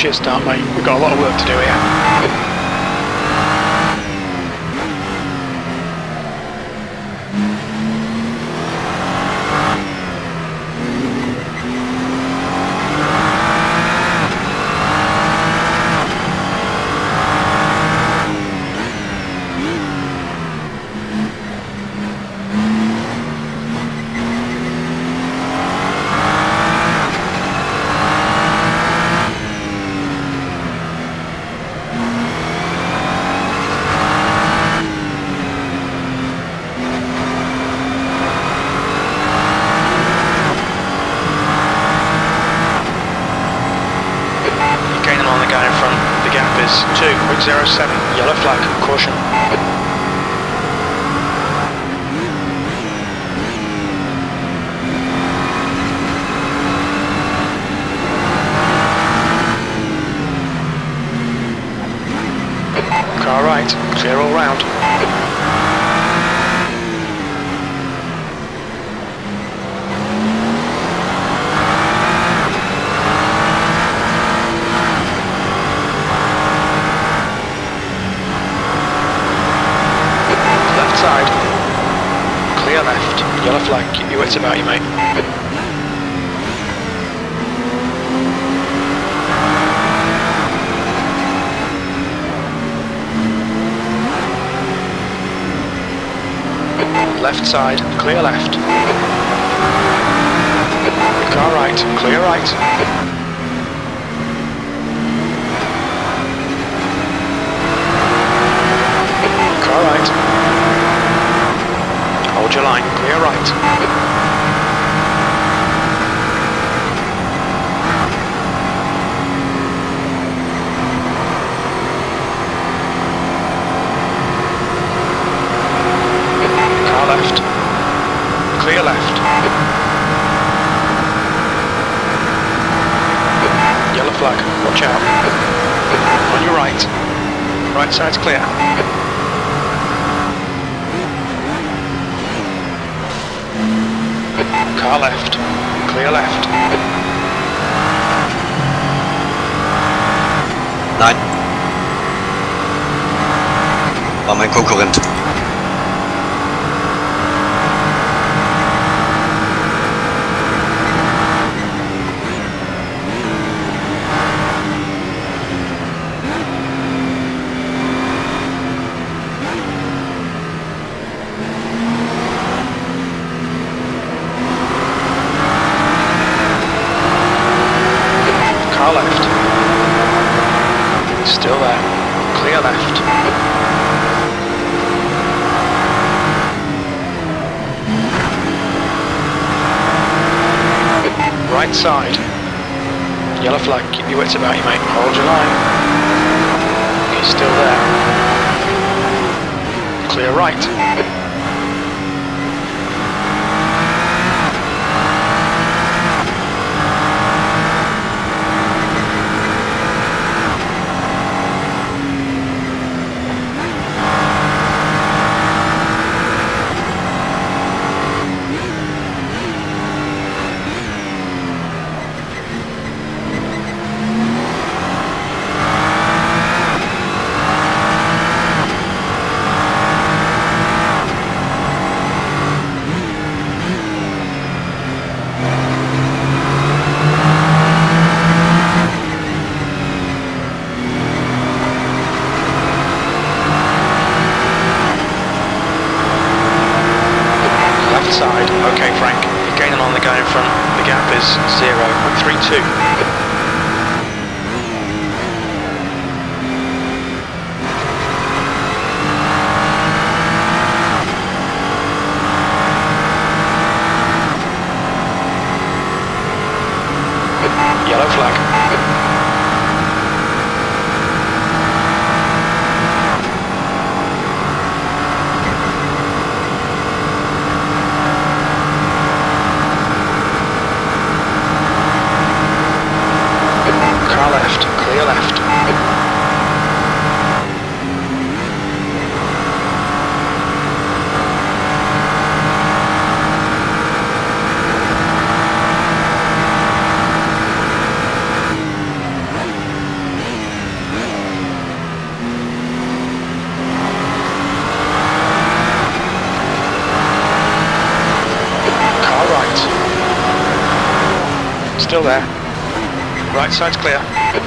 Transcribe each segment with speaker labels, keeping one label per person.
Speaker 1: shit start, mate. We've got a lot of work to do here. watch out. On your right. Right side's clear. Car left. Clear left.
Speaker 2: Nein. War mein Konkurrent.
Speaker 1: Sounds clear.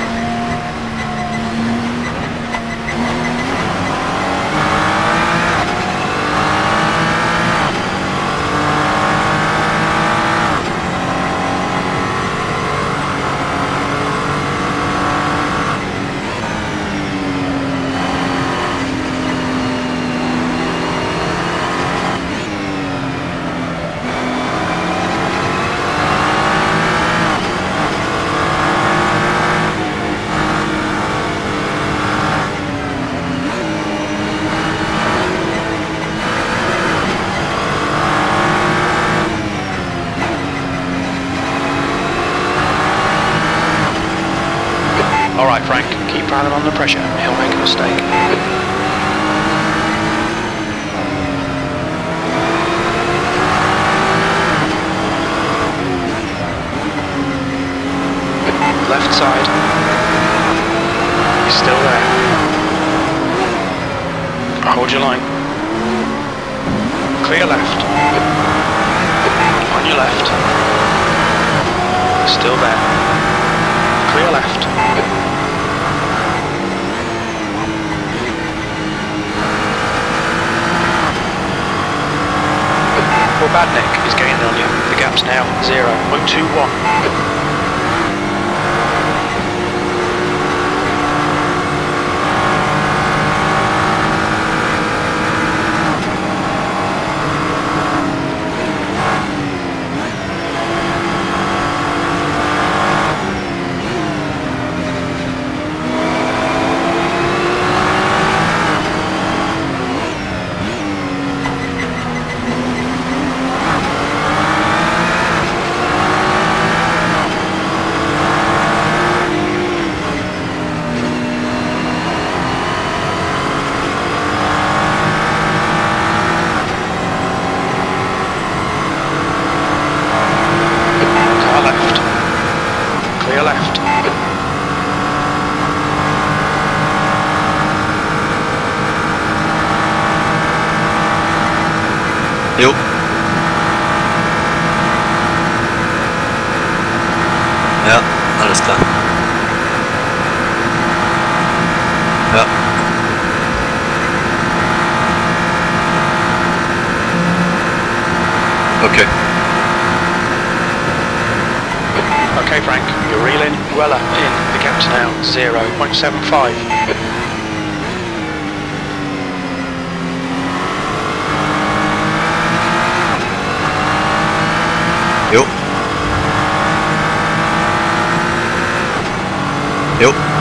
Speaker 1: Yep. Okay.
Speaker 2: Okay,
Speaker 1: Frank, you're reeling. Weller in. The gap's now 0.75. Yep. Yep.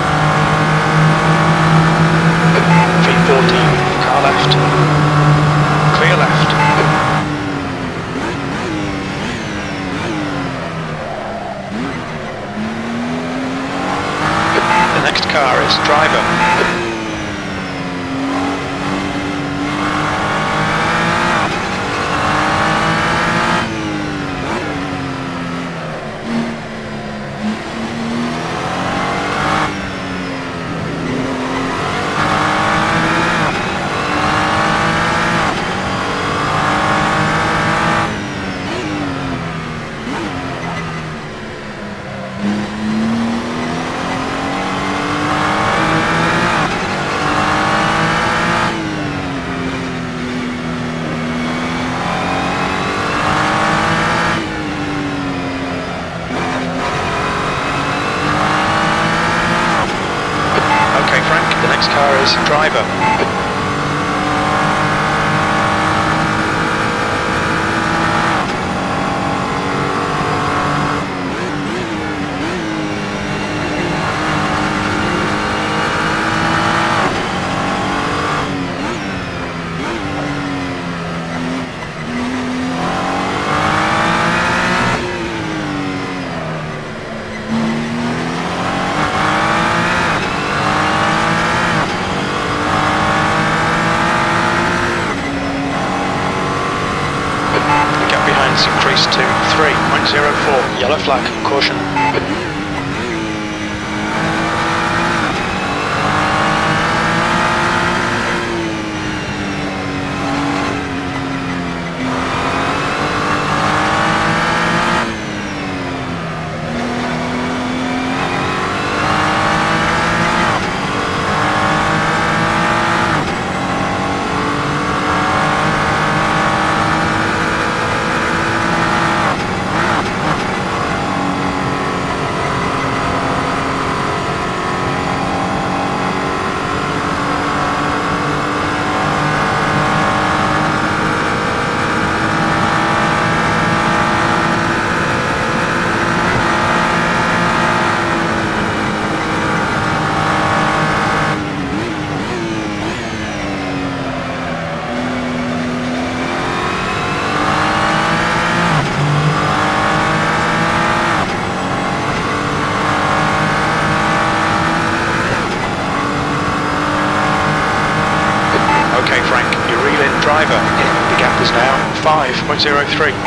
Speaker 1: 2.03.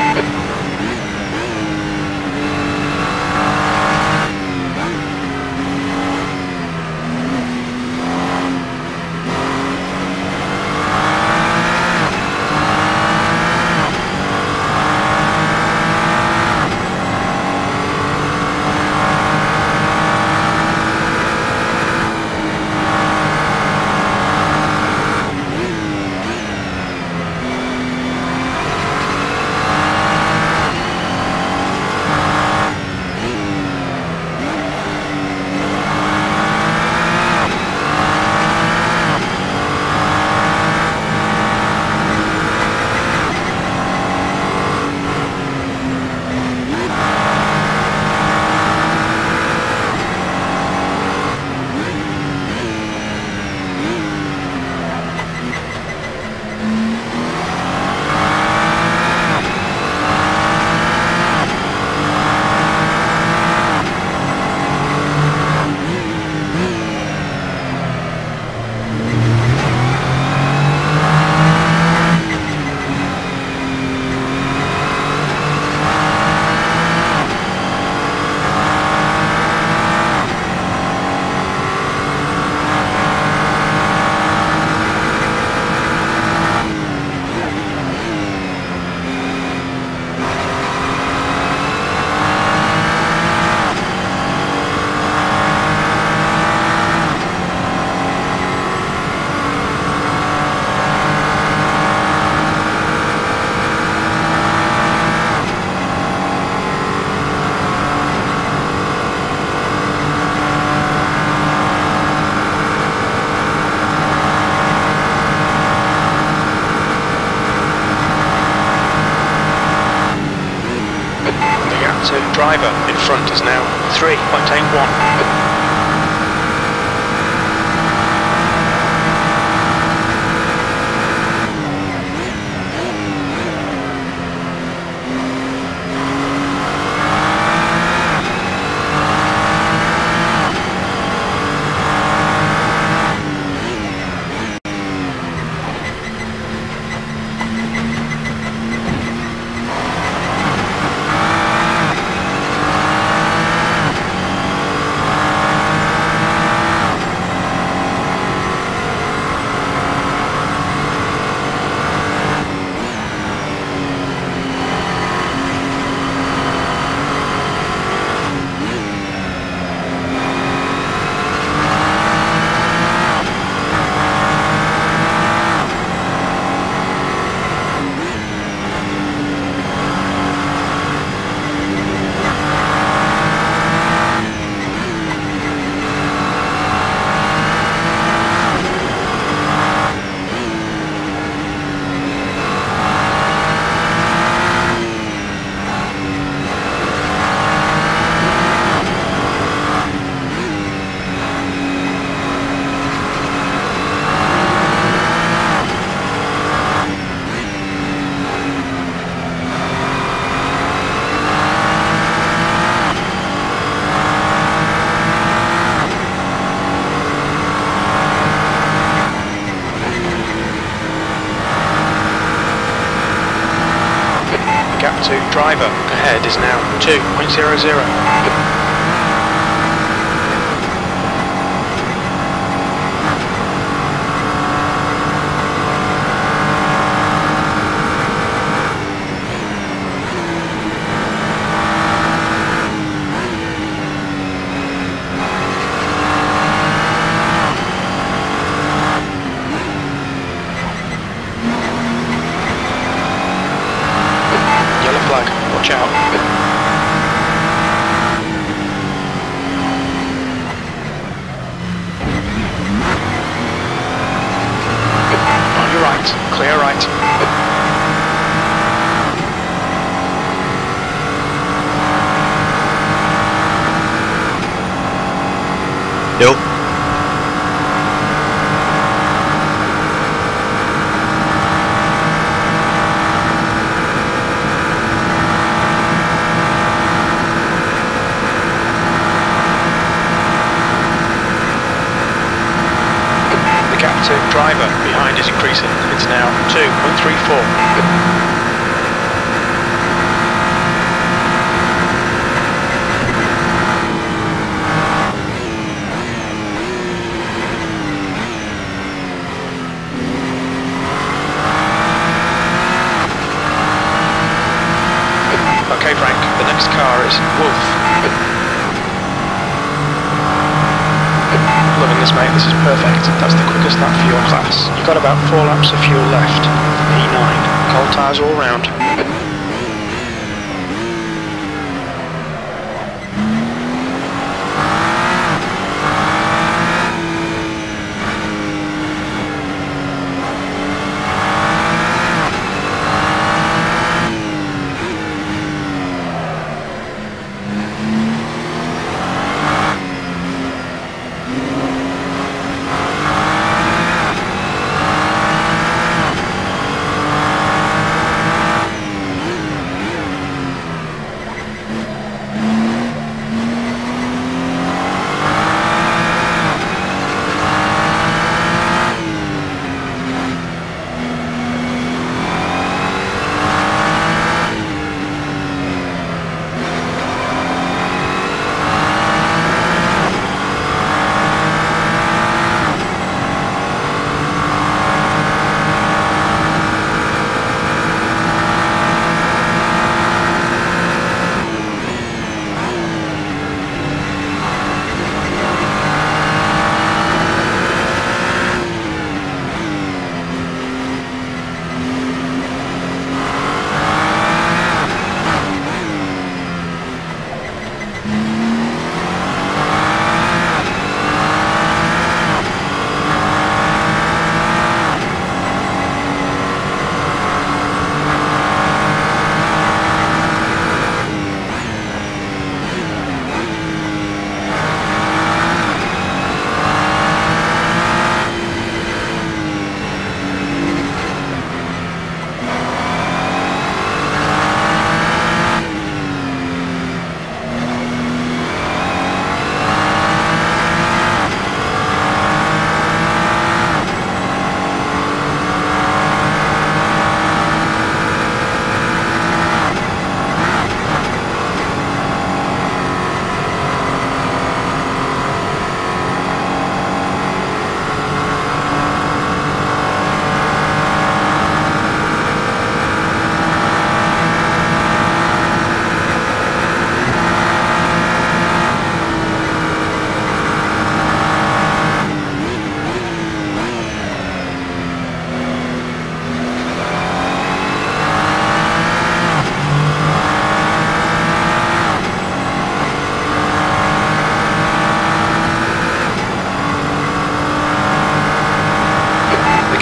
Speaker 1: 2.00. Yellow flag, watch out. On your right, clear right.
Speaker 2: Jo.
Speaker 1: The gap to driver behind is increasing. It's now 2.34. Okay, Frank, the next car is Wolf. Loving this, mate. This is perfect. That's the quickest lap for your class. You've got about four laps of fuel left. E9. Cold tyres all round.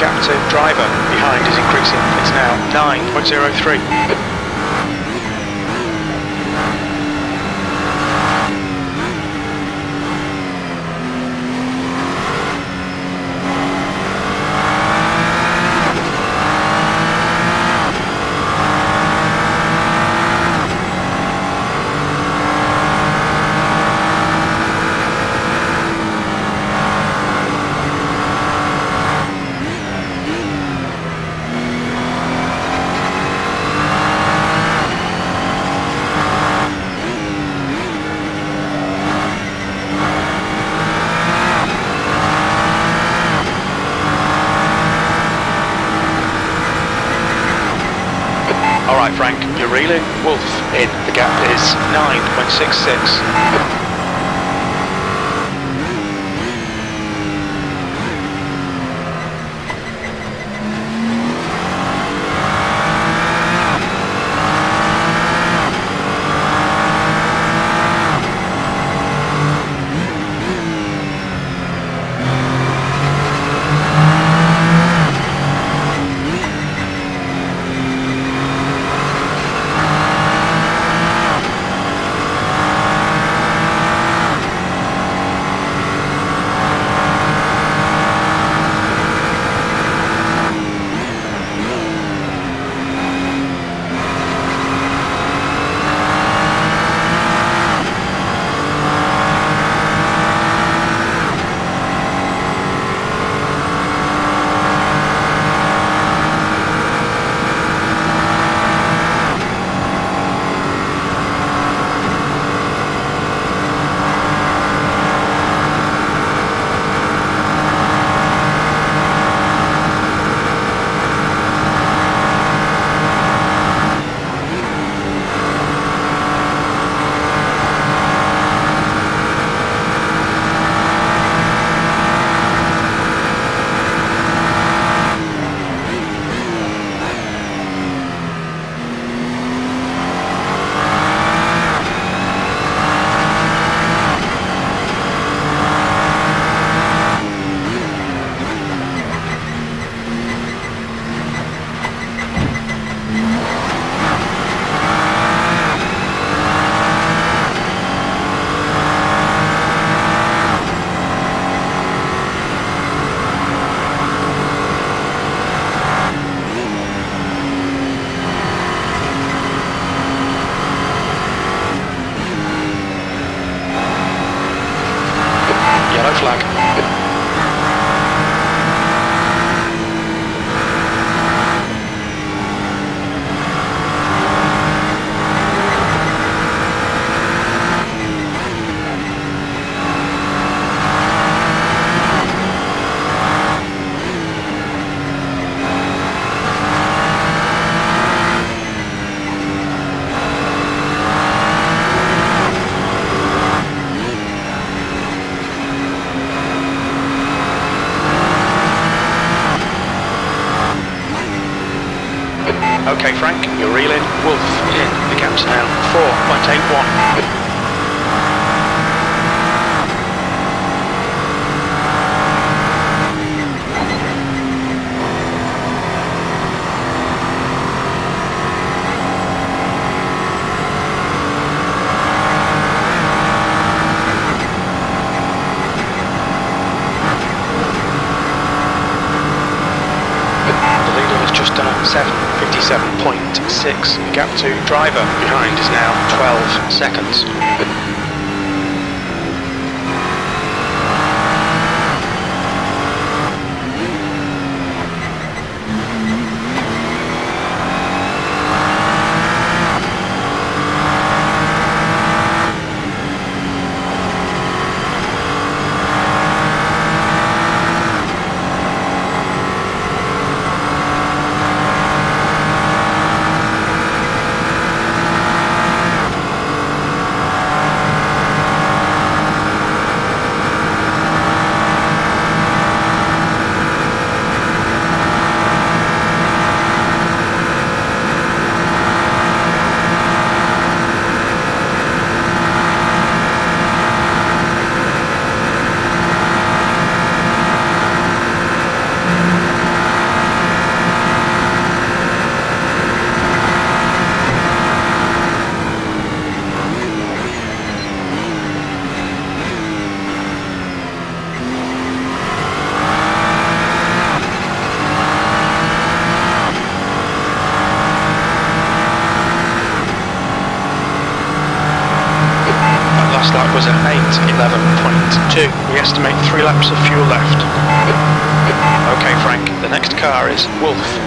Speaker 1: Gap driver behind is increasing. It's now 9.03. All right, Frank, you're reeling. Wolf in. The gap is 9.66. 11.2. We estimate three laps of fuel left. Okay, Frank, the next car is Wolf.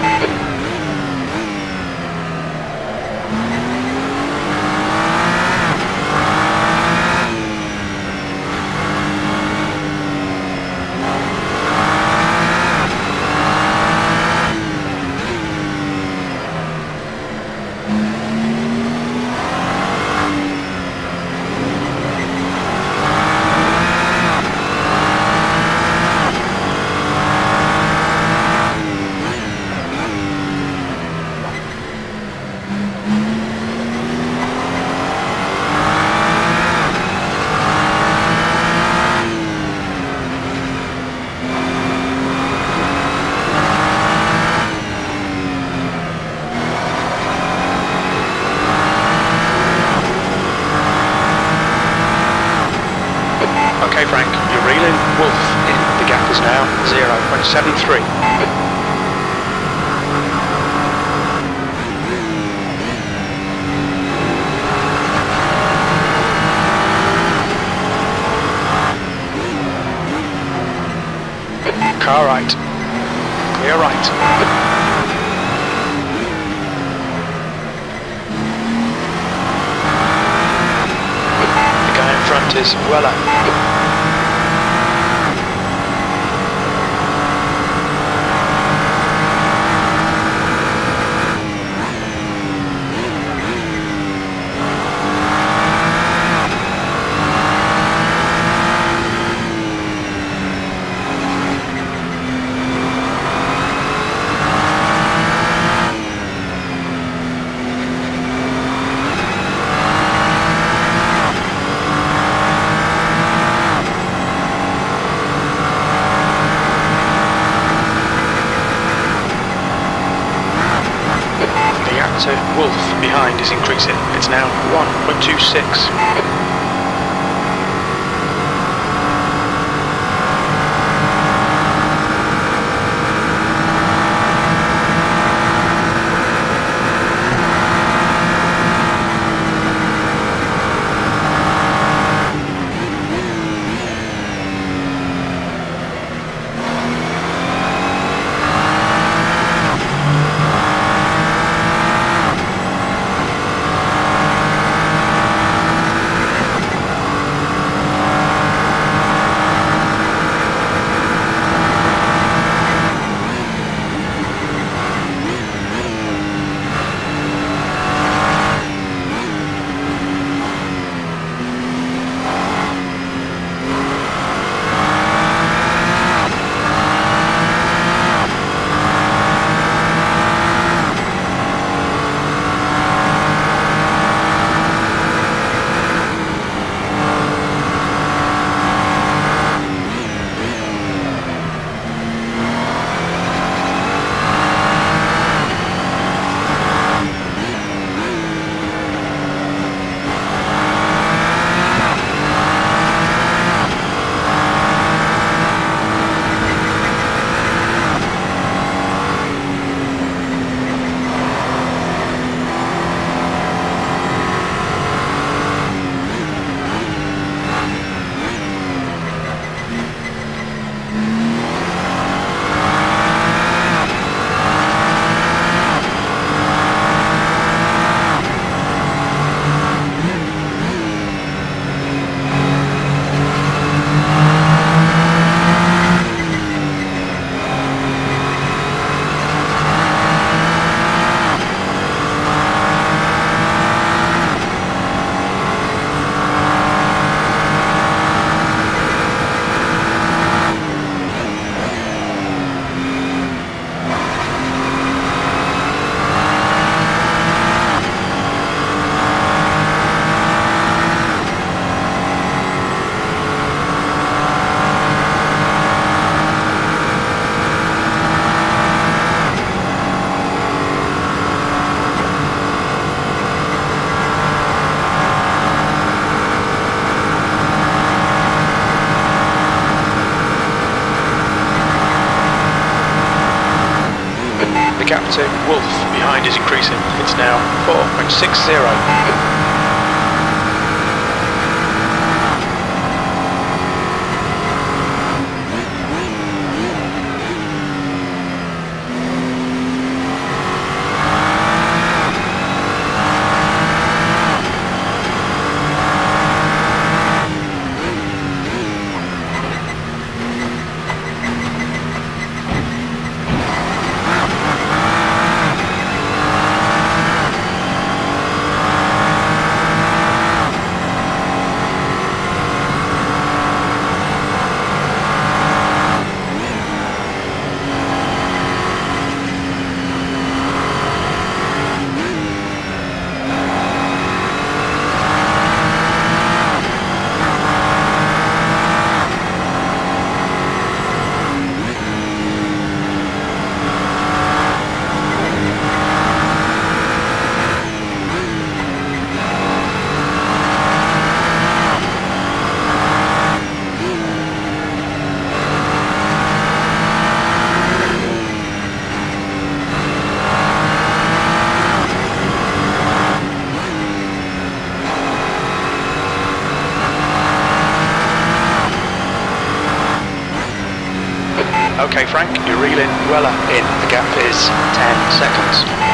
Speaker 1: Okay, Frank, you're reeling Weller in. The gap is 10 seconds.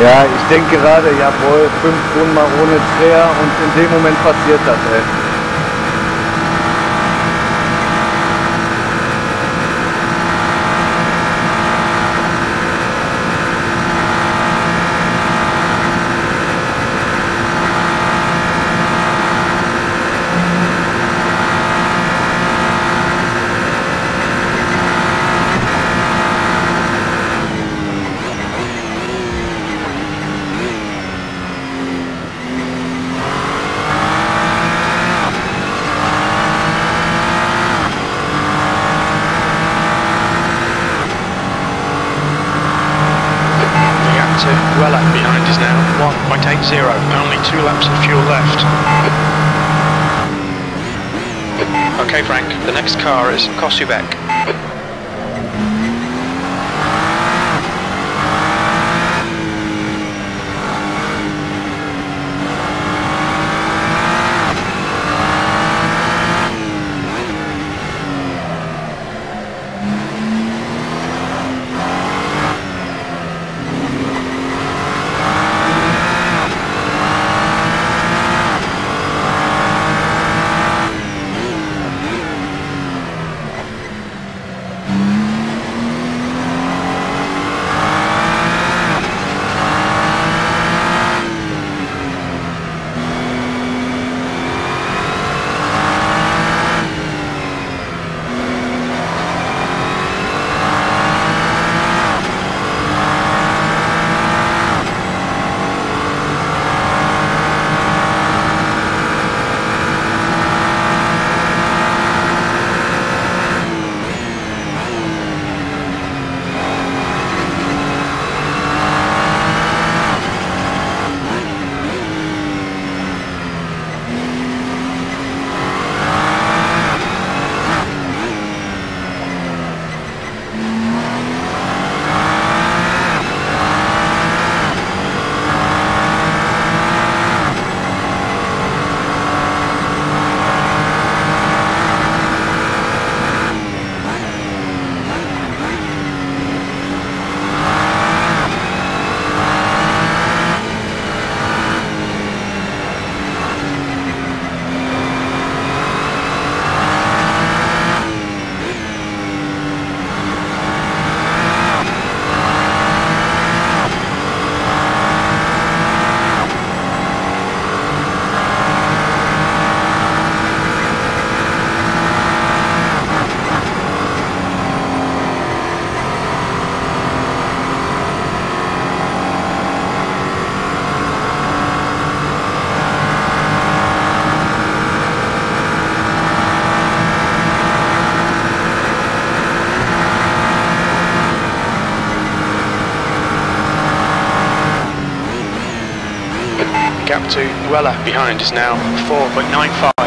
Speaker 3: Ja, ich denke gerade, jawohl, fünf Runden mal ohne Dreher und in dem Moment passiert das, ey.
Speaker 1: Two laps of fuel left. Okay, Frank, the next car is Kosubek. Weller behind is now 4.95.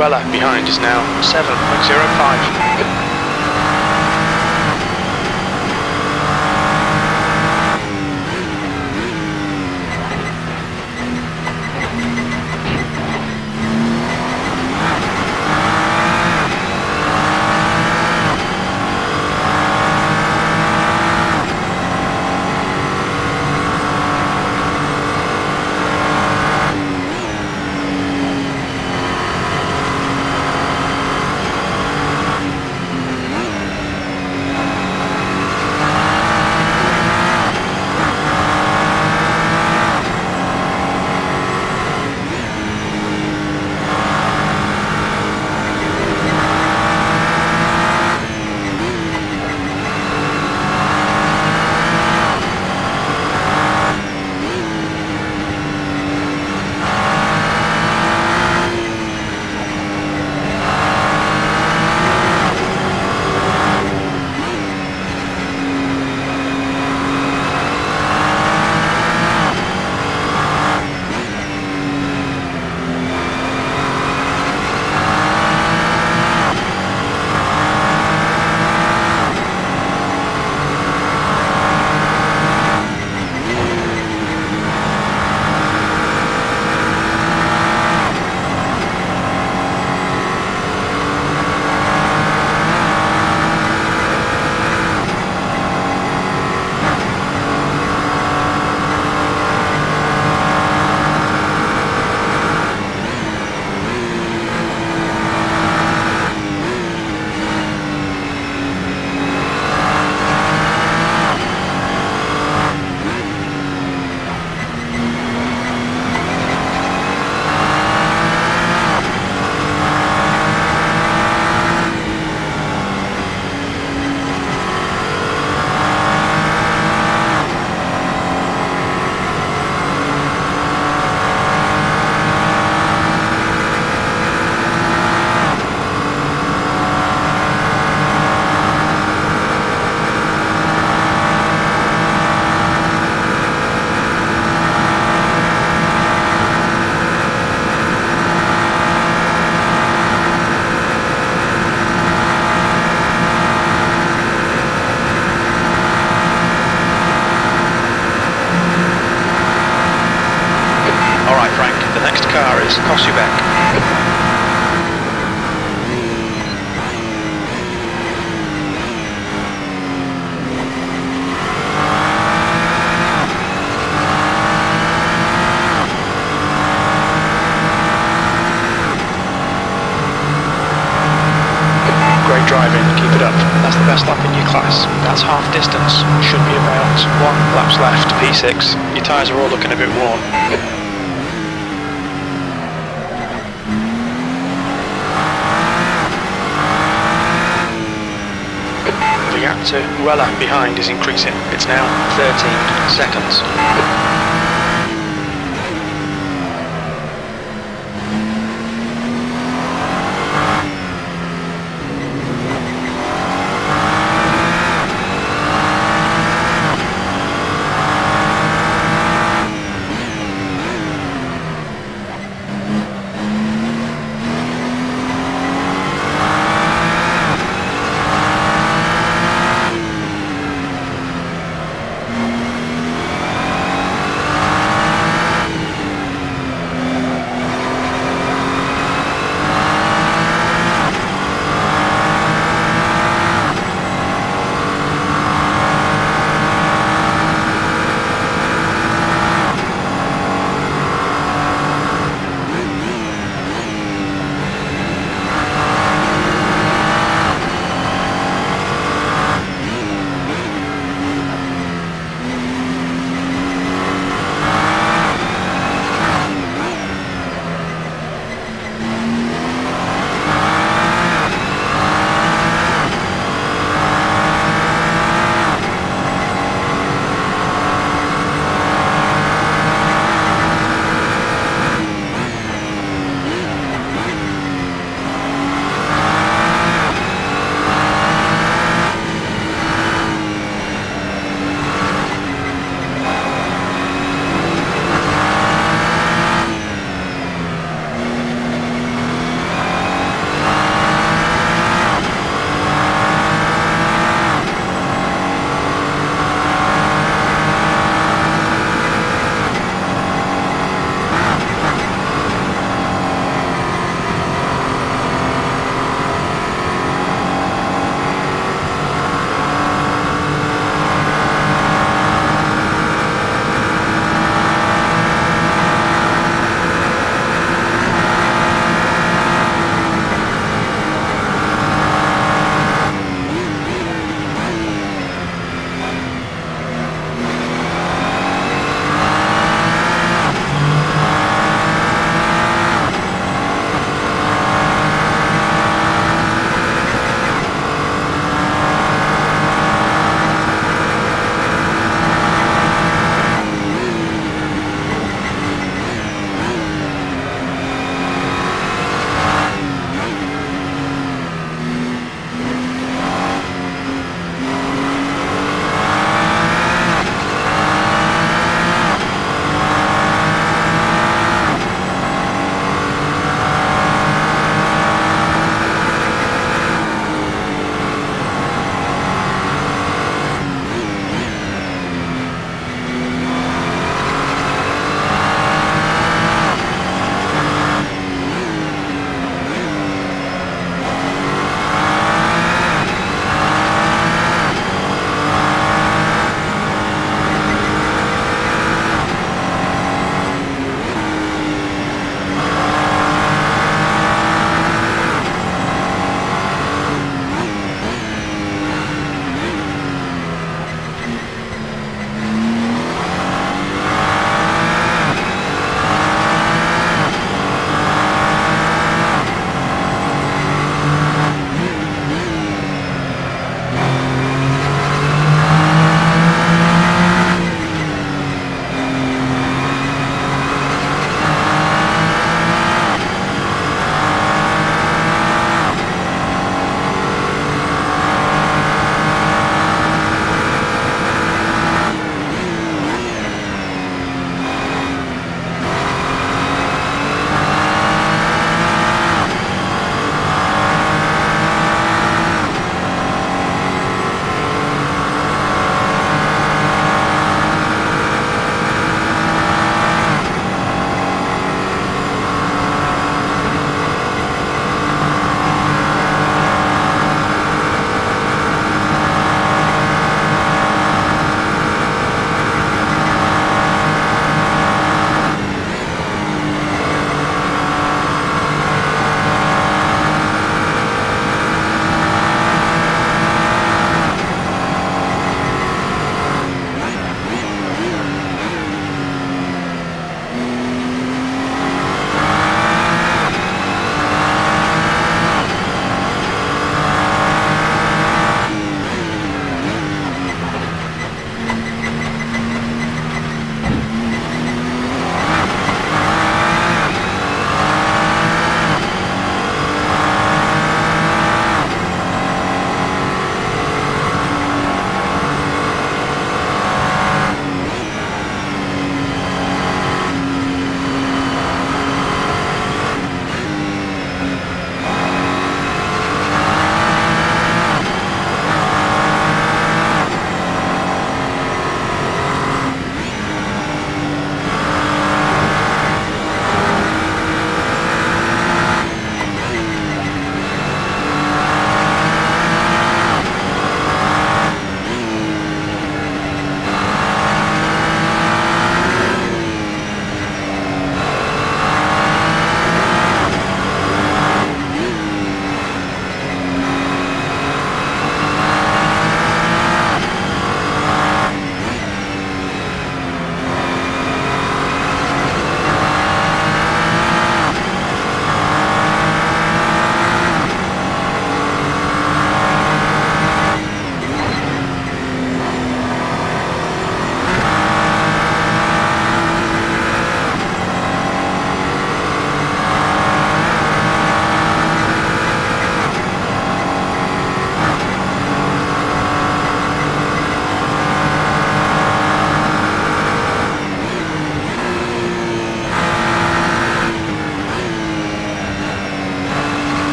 Speaker 1: Weller behind is now 7.05. tyres are all looking a bit worn. The gap to Ruella behind is increasing. It's now 13 seconds.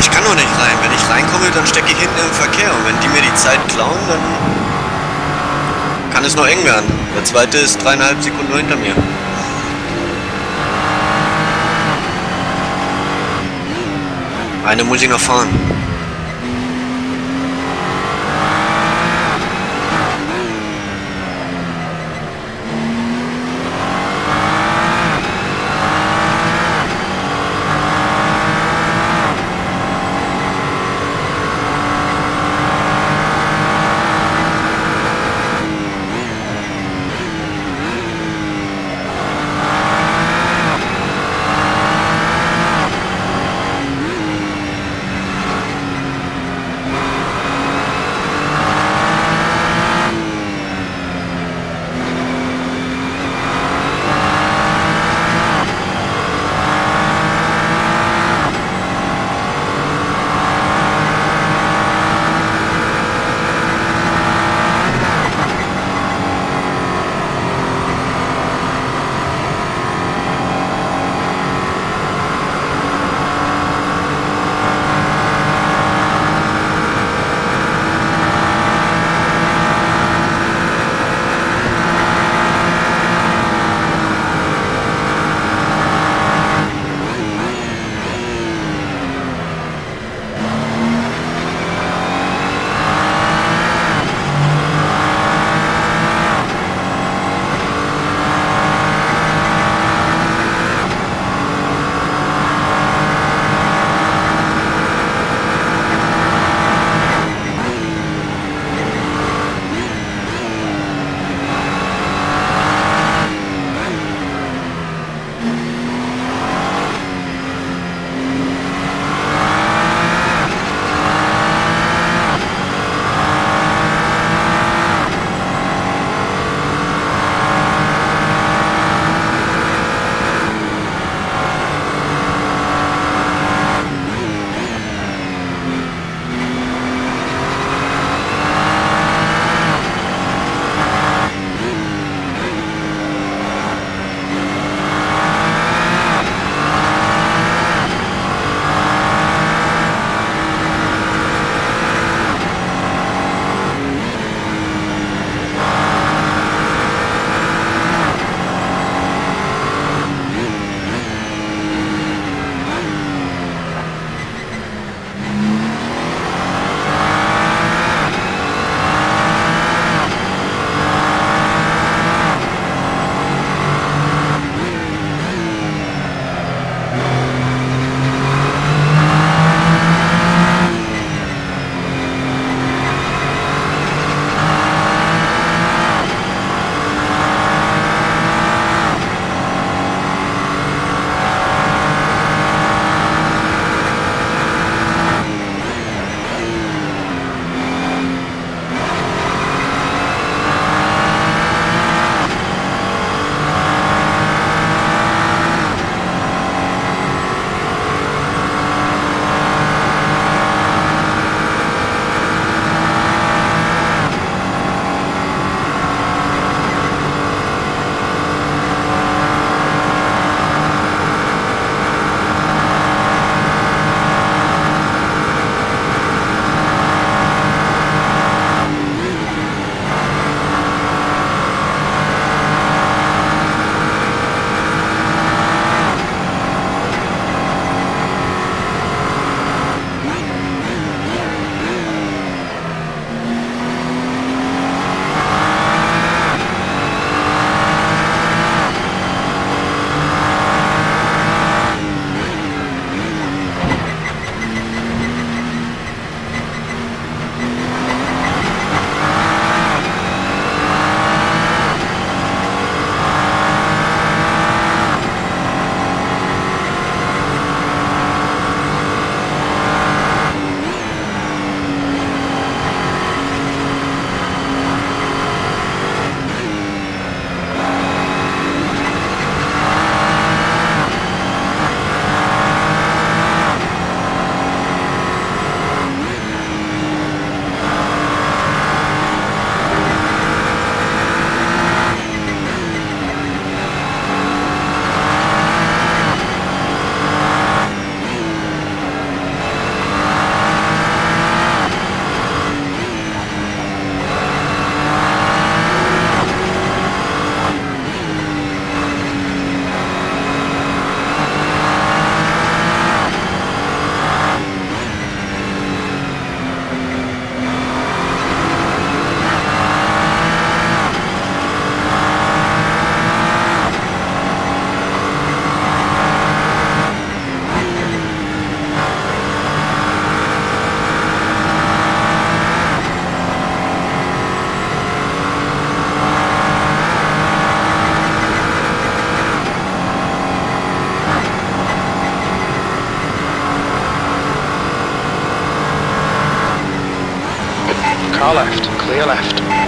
Speaker 2: Ich kann doch nicht rein. Wenn ich reinkomme, dann stecke ich hinten im Verkehr. Und wenn die mir die Zeit klauen, dann kann es noch eng werden. Der zweite ist dreieinhalb Sekunden hinter mir. Eine muss ich noch fahren.
Speaker 1: Car left, clear left.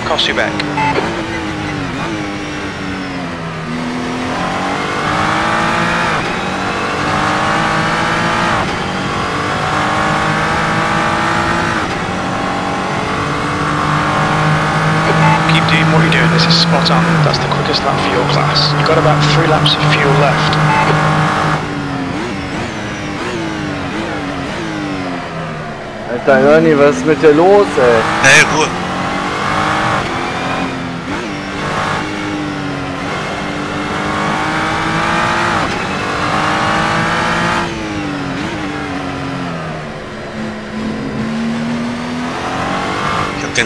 Speaker 1: Car is Kosubek. Keep doing what you're doing, this is spot on. That's the quickest lap for your class. You've got about three laps of fuel left.
Speaker 3: Alter Ernie, was ist mit dir los, ey?
Speaker 2: Hey, Ruhe.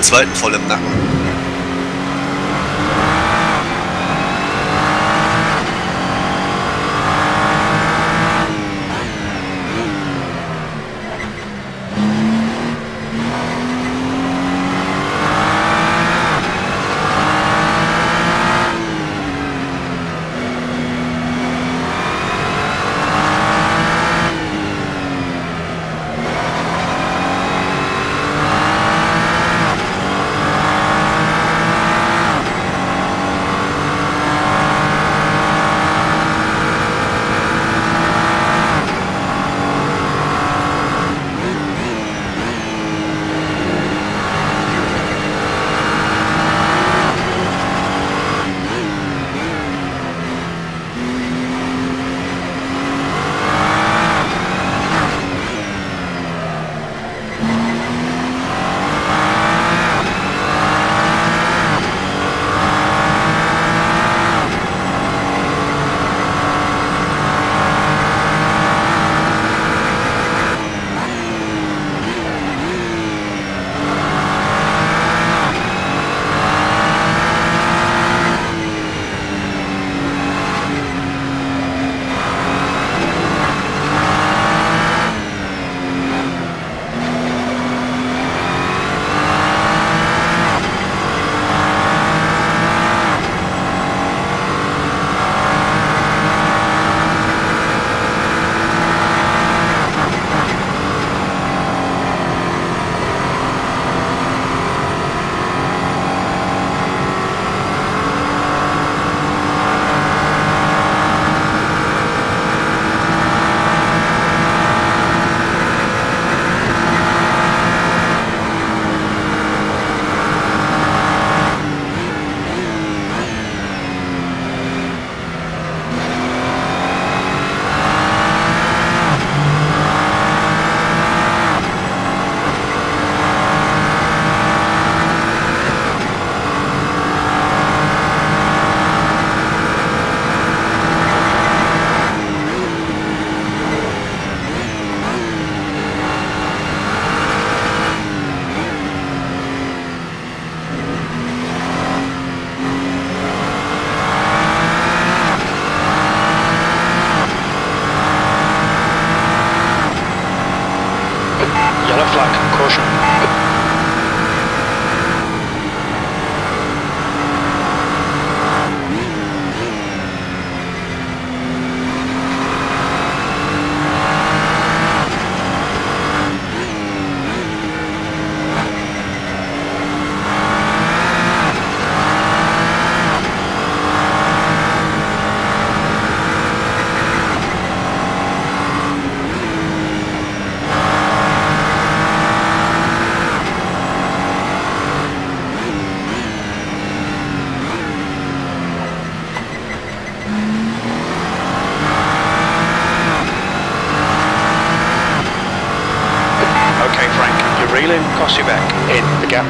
Speaker 2: Zweiten voll im Nacken.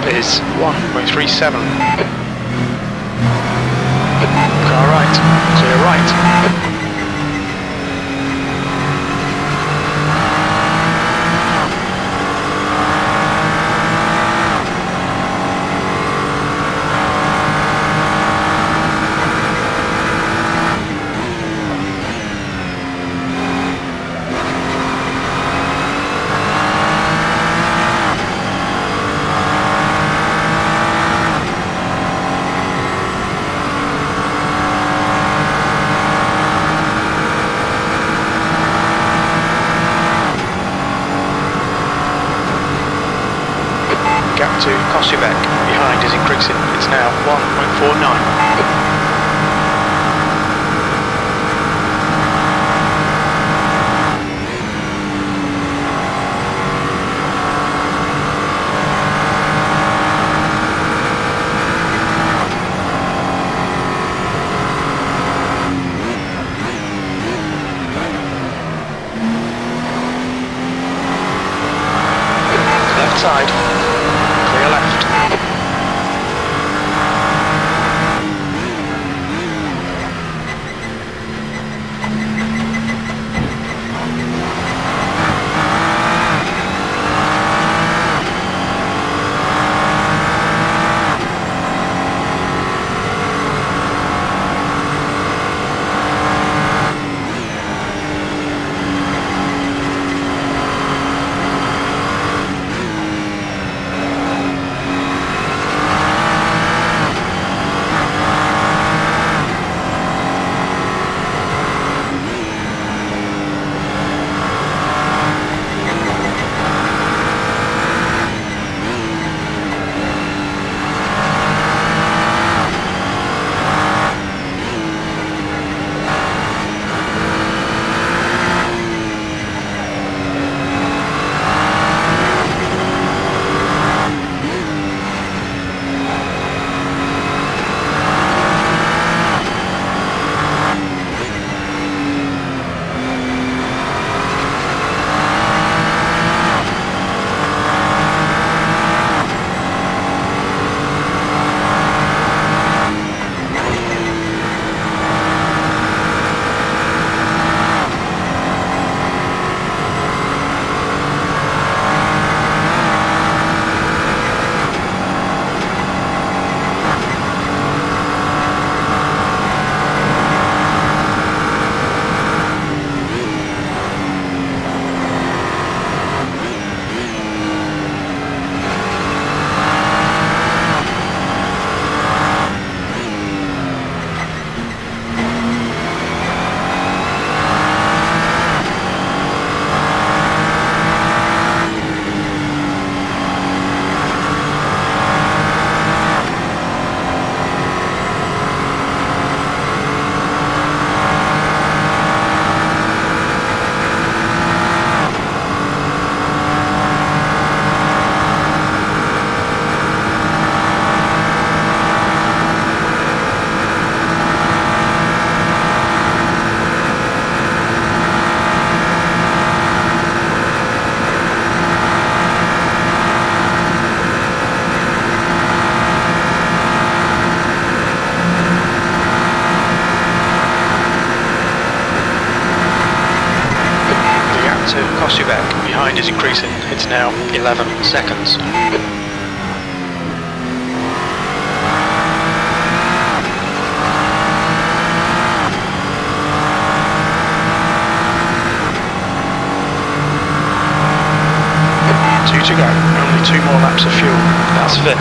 Speaker 1: Is 1.37. Kosubek behind is increasing. It's now 11 seconds. Two to go. Only two more laps of fuel. That's fifth.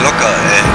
Speaker 2: Locker, ey.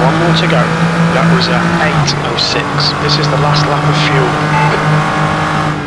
Speaker 1: One more to go. That was a 8.06. This is the last lap of fuel.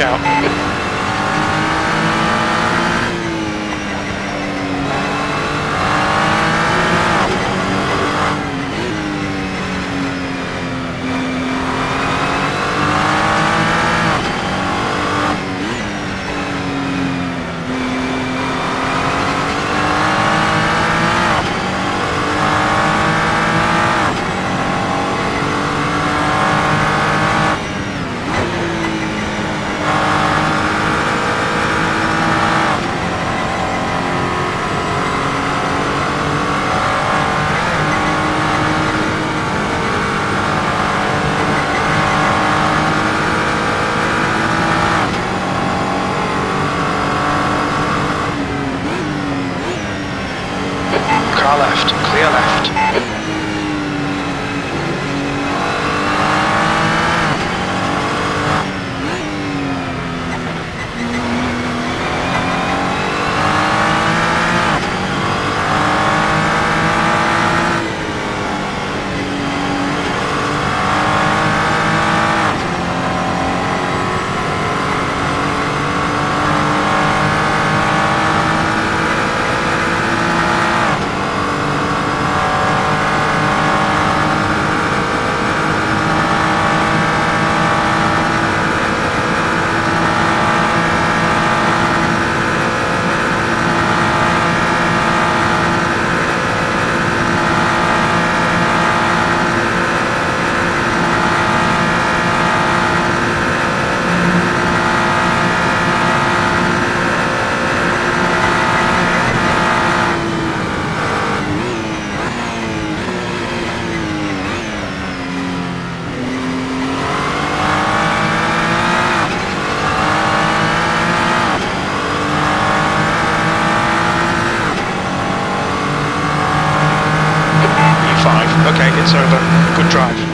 Speaker 1: Out. Drive.